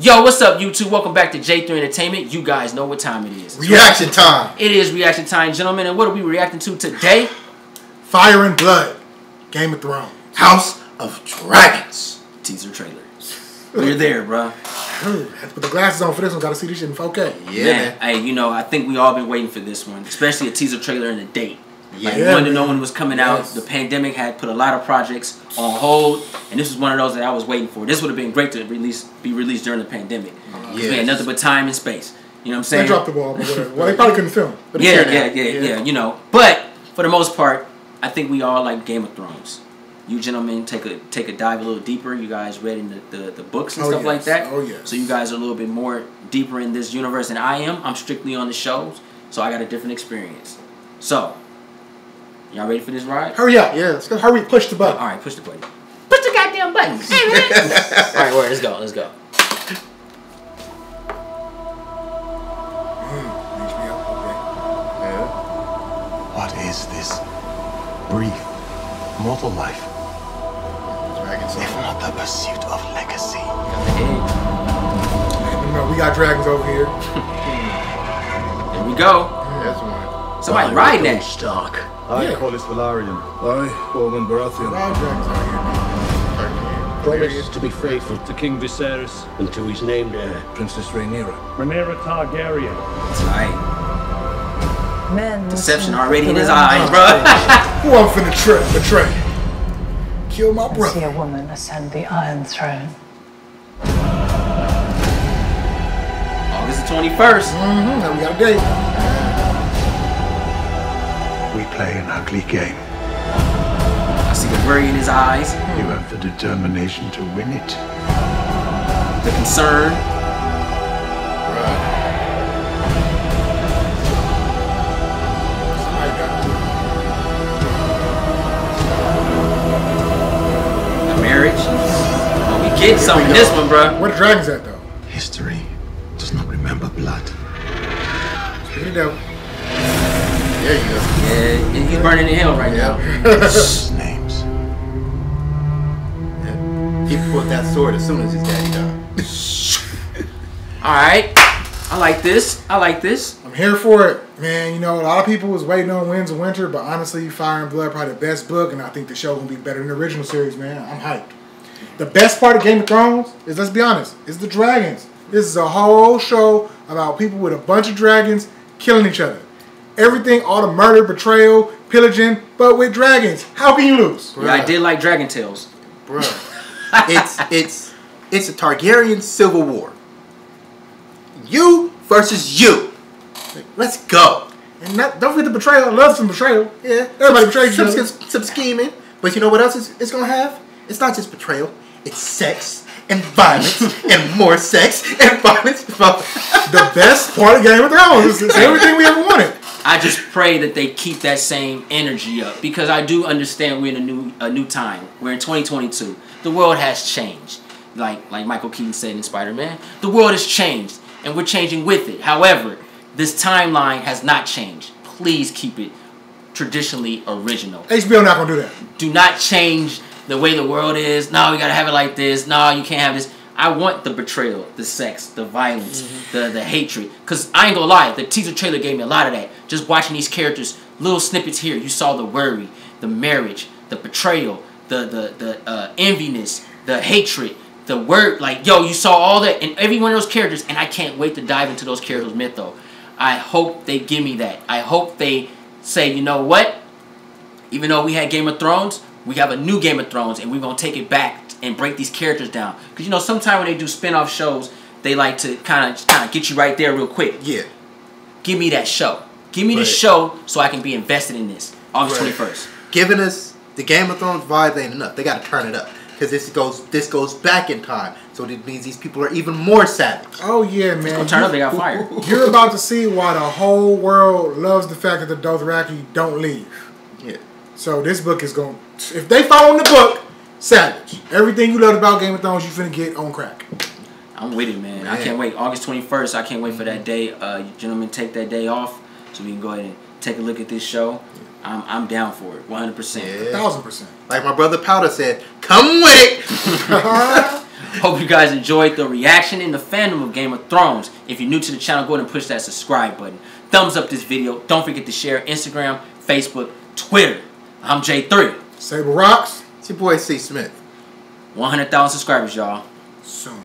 Yo, what's up, YouTube? Welcome back to Jay-3 Entertainment. You guys know what time it is. Reaction time. It is reaction time, gentlemen. And what are we reacting to today? Fire and Blood. Game of Thrones. House of Dragons. Teaser trailer. We're there, bro. Had to put the glasses on for this one. Got to see this shit in 4K. Yeah, man, man. hey, you know, I think we all been waiting for this one, especially a teaser trailer and a date. Like, Yeah, wanted to know man. when it was coming out. The pandemic had put a lot of projects on hold, and this was one of those that I was waiting for. This would have been great to release, be released during the pandemic. Uh, 'Cause We had nothing but time and space. You know what I'm saying? They dropped the ball, but whatever. Well, they probably couldn't film. But it's yeah, yeah, yeah, yeah, You know, but for the most part, I think we all like Game of Thrones. You gentlemen take a take a dive a little deeper. You guys read in the, the, the books and Oh, stuff like that. Oh, yes. So you guys are a little bit more deeper in this universe than I am. I'm strictly on the shows, so I got a different experience. So, y'all ready for this ride? Hurry up. Yeah, let's go. Hurry, push the button. All right, push the button. Push the goddamn button. Hey man. all right, word. Let's go. Let's go. Hmm, what is this brief mortal life Dragons. if not the pursuit of legacy? And remember, we got dragons over here. There we go. That's one. Somebody riding that. Stark. I Yeah. call this Velaryon. I, Bowman Baratheon, Wild dragons out here. promise to be faithful to King Viserys and to his named heir, Princess Rhaenyra. Rhaenyra Targaryen. All right. Men Deception already in his eyes, own bro. Who I'm finna tra- betray? Kill my and See a woman ascend the Iron Throne. August the 21st. Mm-hmm. Now we got a date. We play an ugly game. I see the worry in his eyes, You have the determination to win it. the concern. Somebody. The marriage. Oh, we get something in this one, bro. Where the dragons at, though? History does not remember blood. Speak of the devil. There you go. Yeah, he's burning in hell right now. Names. He pulled that sword as soon as his daddy died. All right, I like this. I like this. I'm here for it, man. You know, a lot of people was waiting on Winds of Winter, but honestly, Fire and Blood probably the best book, and I think the show gonna be better than the original series, man. I'm hyped. The best part of Game of Thrones is, let's be honest, is the dragons. This is a whole show about people with a bunch of dragons killing each other. Everything, all the murder, betrayal, pillaging, but with dragons. How can you lose? Yeah, I did like Dragon Tales. Bro. it's it's it's a Targaryen civil war. You versus you. Let's go. And not, don't forget the betrayal. I love some betrayal. Yeah. Everybody betrays each some, other. some, some scheming. But you know what else it's, it's gonna have? It's not just betrayal. It's sex and violence and more sex and violence. The best part of Game of Thrones. It's everything we ever wanted. I just pray that they keep that same energy up because I do understand we're in a new a new time. We're in 2022. The world has changed. Like like Michael Keaton said in Spider-Man, the world has changed and we're changing with it. However, this timeline has not changed. Please keep it traditionally original. HBO not gonna do that. Do not change the way the world is. No, we gotta have it like this. No, you can't have this. I want the betrayal, the sex, the violence, the the hatred. Cause I ain't gonna lie, the teaser trailer gave me a lot of that. Just watching these characters, little snippets here, you saw the worry, the marriage, the betrayal, the the the uh, enviness, the hatred, the word. Like yo, you saw all that in every one of those characters, and I can't wait to dive into those characters' mytho. I hope they give me that. I hope they say, you know what? Even though we had Game of Thrones, we have a new Game of Thrones, and we're gonna take it back and break these characters down. Cause you know, sometimes when they do spin-off shows, they like to kind of kind of get you right there real quick. yeah. Give me that show. Give me the show so I can be invested in this. August Right. twenty first. Giving us the Game of Thrones vibe ain't enough. They gotta turn it up. Because this goes this goes back in time. So it means these people are even more savage. Oh yeah, man. Gonna turn up, they got fired. You're about to see why the whole world loves the fact that the Dothraki don't leave. Yeah. So this book is going. If they follow the book, savage. Everything you loved about Game of Thrones, you finna get on crack. I'm with it, man. I can't wait. August 21st. I can't wait for that day. Uh, you gentlemen, take that day off so we can go ahead and take a look at this show. I'm, I'm down for it, 100%. Yeah. Thousand percent. Like my brother Powder said, come with it. Hope you guys enjoyed the reaction and the fandom of Game of Thrones. If you're new to the channel, go ahead and push that subscribe button. Thumbs up this video. Don't forget to share Instagram, Facebook, Twitter. I'm Jay-3. Sable Roxx. It's your boy C. Smith. 100,000 subscribers, y'all. Soon.